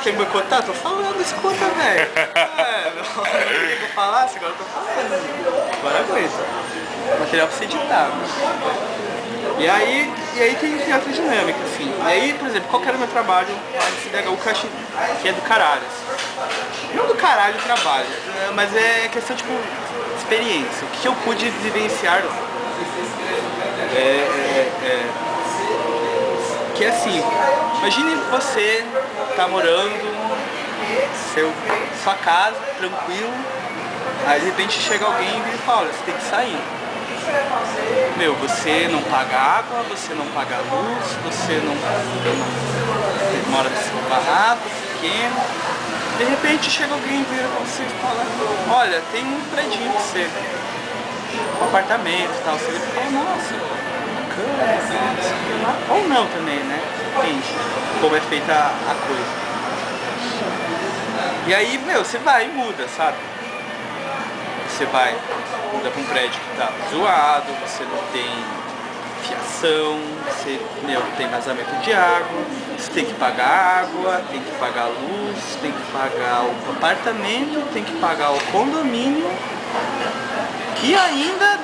quer me boicotar? Tô falando, escuta, velho. É, não queria que eu falasse, agora eu tô falando. Agora aguenta. Material pra editar. né? E aí, e aí tem, tem outra dinâmica, assim. E aí, por exemplo, qual era o meu trabalho lá no CDHU, acho que é do caralho. assim. Não do caralho o trabalho, né, mas é questão, tipo, experiência. O que eu pude vivenciar. É, é, é, que é assim, imagine você tá morando seu, sua casa, tranquilo, aí de repente chega alguém e fala, olha, você tem que sair. Meu, você não paga água, você não paga luz, você não, não mora no seu barraco pequeno. De repente chega alguém e vira você e fala, olha, tem um predinho pra você, um apartamento e tal. Você fala, nossa, Ou não também, né? Depende como é feita a coisa. E aí, meu, você vai e muda, sabe? Você vai, muda pra um prédio que tá zoado, você não tem fiação, você meu, tem vazamento de água, você tem que pagar água, tem que pagar luz, tem que pagar o apartamento, tem que pagar o condomínio e ainda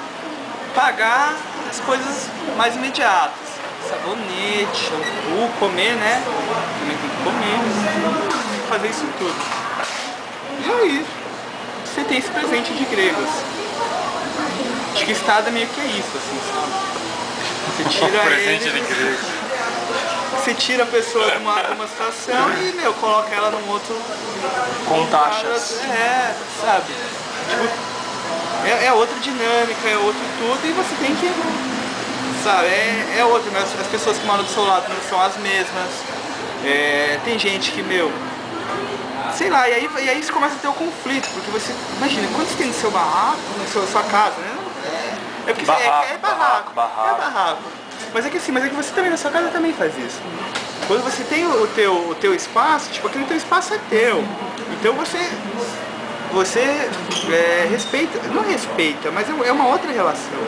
pagar as coisas mais imediatas. Sabonete, shampoo, comer, né? Também tem que comer, fazer isso tudo. E aí, você tem esse presente de gregos. Acho que Estado é meio que é isso, assim, sabe? Você tira presente ele, de grego. você tira a pessoa de uma, de uma situação e, meu, coloca ela num outro... Com taxas. É, sabe? Tipo, é, é outra dinâmica, é outro tudo e você tem que... Sabe, é, é outro, né? As as pessoas que moram do seu lado não são as mesmas. É, tem gente que, meu, sei lá, e aí, e aí você começa a ter o conflito, porque você, imagina, quando você tem no seu barraco, na sua, sua casa, né? É porque você- é- Barraco, é, barraco, barraco, barraco. é barraco. Mas é que assim, mas é que você também na sua casa também faz isso. Quando você tem o teu, o teu espaço, tipo, aquele teu espaço é teu. Então você, você é, respeita, não respeita, mas é é uma outra relação.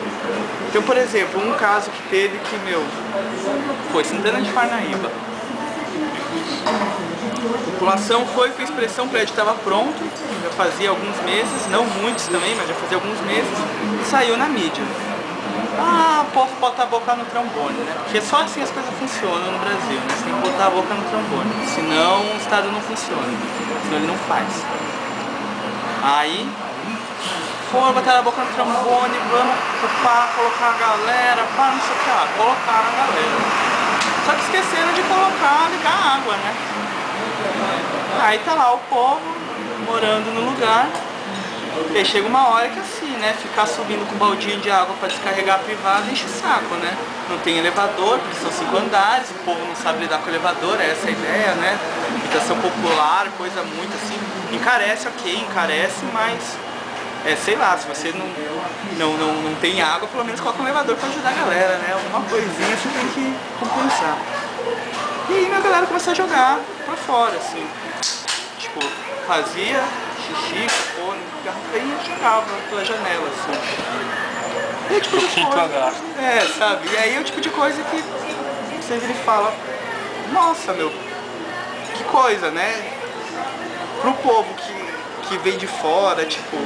Então, por exemplo, um caso que teve que, meu, foi Santana de Parnaíba. A população foi, fez pressão, o prédio estava pronto, já fazia alguns meses, não muitos também, mas já fazia alguns meses, e saiu na mídia. Ah, posso botar a boca no trombone, né? Porque só assim as coisas funcionam no Brasil, né? Você tem que botar a boca no trombone, senão o Estado não funciona, senão ele não faz. Aí, foram botar a boca no trombone, vamos ocupar, colocar a galera, pá, não sei o que lá, colocaram a galera. Só que esqueceram de colocar, ligar a água, né? Aí tá lá o povo morando no lugar. E chega uma hora que assim, né? Ficar subindo com um baldinho de água para descarregar a privada enche o saco, né? Não tem elevador, porque são cinco andares, o povo não sabe lidar com o elevador, é essa a ideia, né? Habitação popular, coisa muito assim. Encarece, ok, encarece, mas é, sei lá, se você não, não, não, não tem água, pelo menos coloca um elevador para ajudar a galera, né? Alguma coisinha você tem que compensar. E aí a galera começou a jogar pra fora, assim. Tipo, fazia xixi, cocô, e jogava pela janela, assim. E é tipo de coisa. É, sabe? E aí é o tipo de coisa que você vira e fala, nossa meu, coisa, né? Pro povo que, que vem de fora, tipo,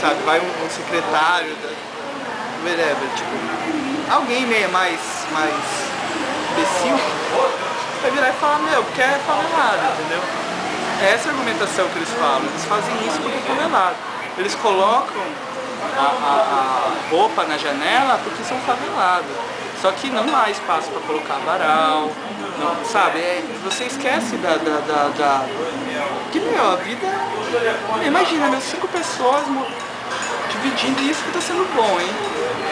sabe, vai um, um secretário da whatever, tipo, alguém meio mais, mais imbecil, vai virar e falar, meu, porque é favelado, entendeu? É essa a argumentação que eles falam, eles fazem isso porque é favelado. Eles colocam a, a- a roupa na janela porque são favelados. Só que não há espaço para colocar varal, não, sabe? É, você esquece da, da, da, da- Que, meu, a vida... Imagina, meu, cinco pessoas dividindo isso que tá sendo bom, hein?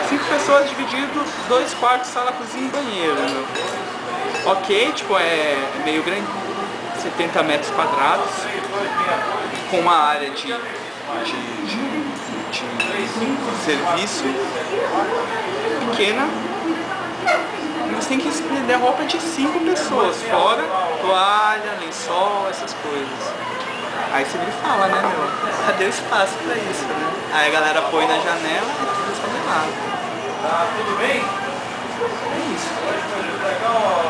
Cinco pessoas dividindo dois quartos, sala, cozinha e banheiro, meu. Ok, tipo, é meio grande, 70 metros quadrados, com uma área de, de, de, de serviço pequena. Mas tem que vender roupa de cinco pessoas, fora toalha, lençol, essas coisas. Aí sempre fala, né, meu? Cadê o espaço pra isso, né? Aí a galera põe na janela e tudo descabelado. Tá tudo bem? É isso. Legal.